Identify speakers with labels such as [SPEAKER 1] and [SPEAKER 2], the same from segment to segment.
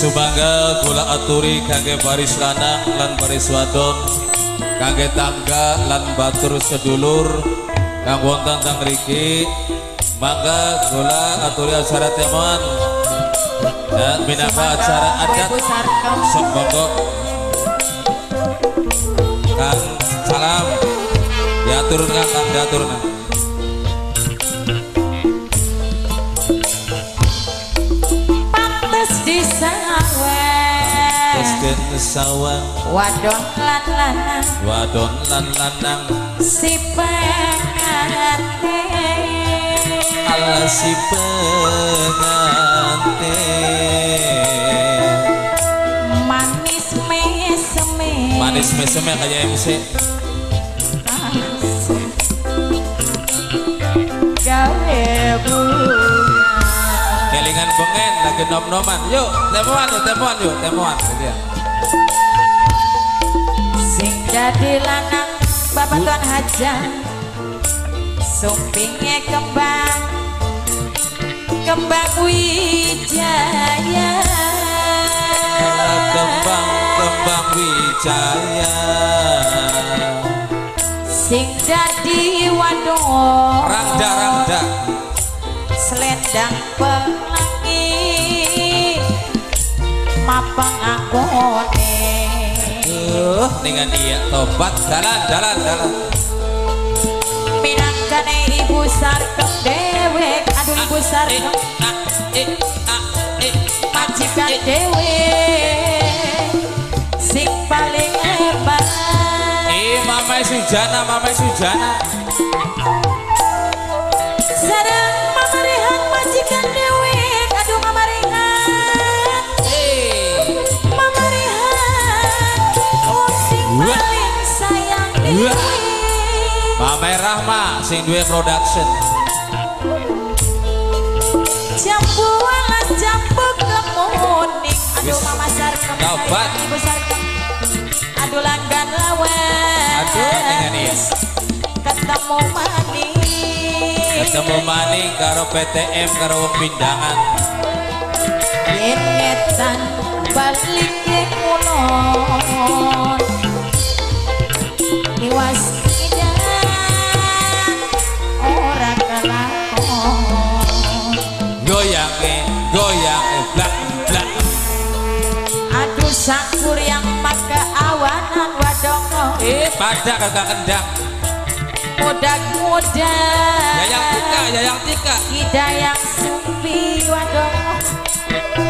[SPEAKER 1] Subangga kula aturi kangge baris lanang lan baris wadon kangge tangga lan batur sedulur. Kang wonten teng mriki mangga kula aturi acara temuan. Dan minangka acara adat. Sok monggo. Kang salam. Diatur kang diatur kang sawang
[SPEAKER 2] wadon lan lanang.
[SPEAKER 1] Wadon lan lanang.
[SPEAKER 2] Si pengante
[SPEAKER 1] ala si pengantin.
[SPEAKER 2] Manis meseme
[SPEAKER 1] manis mesem kayak MC
[SPEAKER 2] gawe bunga.
[SPEAKER 1] Kelingan bengen lagi nom noman yuk temuan yuk temuan yuk temuan. Ya.
[SPEAKER 2] Sing jadi lanang babaton hajar sumpingnya kembang kembang wijaya.
[SPEAKER 1] Kembang kembang wijaya.
[SPEAKER 2] Sing jadi wadon.
[SPEAKER 1] Rangda rangda
[SPEAKER 2] selendang pelangi mapang angkone
[SPEAKER 1] uh dengan iya tobat jalan jalan jalan
[SPEAKER 2] minangkane ibu sarkem dewek aduh ibu
[SPEAKER 1] eh
[SPEAKER 2] sarkem
[SPEAKER 1] ah eh ah eh
[SPEAKER 2] majikan dewek sing paling hebat.
[SPEAKER 1] Eh mama sujana mama sujana.
[SPEAKER 2] Sareng
[SPEAKER 1] Mama Rahma sing duwe production.
[SPEAKER 2] Jambu alas jambu kemuning. Aduh mama
[SPEAKER 1] Tobat.
[SPEAKER 2] sayang ibu aduh langgan lawan.
[SPEAKER 1] Aduh, dengan iya.
[SPEAKER 2] ketemu manis.
[SPEAKER 1] Ketemu maning karo PTM karo wong pindangan.
[SPEAKER 2] Yengetan balik ke kulon sangkur yang maka awanan wadongo
[SPEAKER 1] eh pada kagak kendang.
[SPEAKER 2] Muda-muda
[SPEAKER 1] yayang tika yayang tika.
[SPEAKER 2] Hidayang sumpi wadongo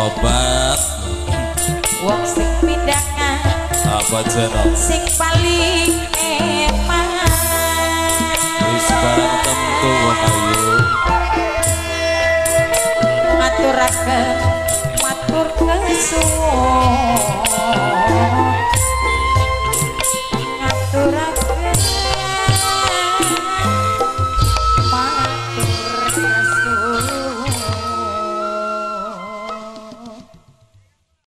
[SPEAKER 1] obat.
[SPEAKER 2] Wong sing pindangan
[SPEAKER 1] apa jeneng
[SPEAKER 2] sing paling emang
[SPEAKER 1] wis barang tentu wong ayu
[SPEAKER 2] maturaken matur kesuwun